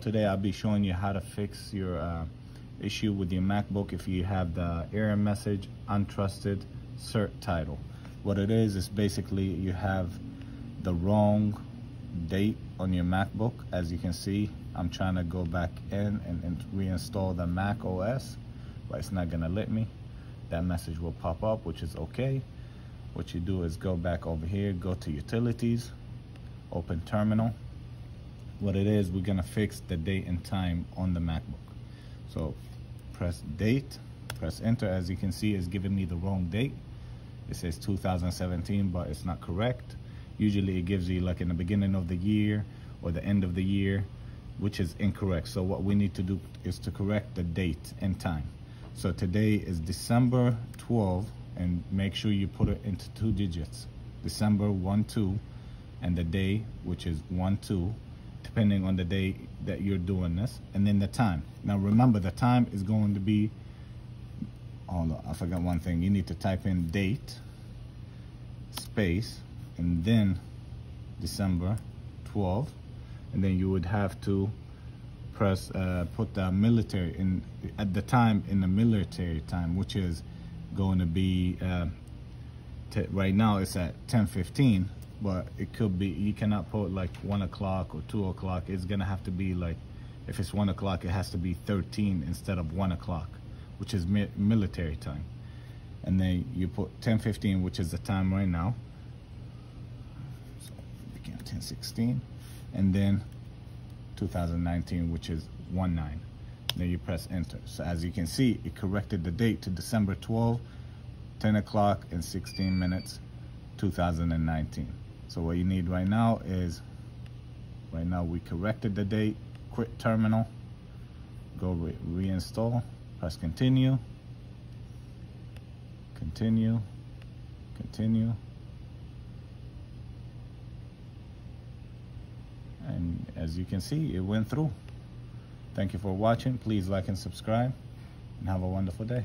today I'll be showing you how to fix your uh, issue with your MacBook if you have the error message untrusted cert title. What it is is basically you have the wrong date on your MacBook. As you can see, I'm trying to go back in and, and reinstall the Mac OS, but it's not gonna let me. That message will pop up, which is okay. What you do is go back over here, go to utilities, open terminal. What it is, we're gonna fix the date and time on the MacBook. So press date, press enter. As you can see, it's giving me the wrong date. It says 2017, but it's not correct. Usually it gives you like in the beginning of the year or the end of the year, which is incorrect. So what we need to do is to correct the date and time. So today is December 12, and make sure you put it into two digits. December 1, 2, and the day, which is 1, 2, depending on the day that you're doing this, and then the time. Now remember, the time is going to be, oh, no I forgot one thing. You need to type in date, space, and then December 12, and then you would have to press, uh, put the military in, at the time in the military time, which is going to be, uh, right now it's at 10.15, but it could be you cannot put like one o'clock or two o'clock. It's gonna have to be like if it's one o'clock it has to be 13 instead of one o'clock which is mi military time. And then you put 10:15 which is the time right now. So begin 10:16 and then 2019 which is 19 then you press enter. So as you can see it corrected the date to December 12 10 o'clock and 16 minutes 2019 so what you need right now is, right now we corrected the date, quit terminal, go re reinstall, press continue, continue, continue. And as you can see, it went through. Thank you for watching. Please like and subscribe and have a wonderful day.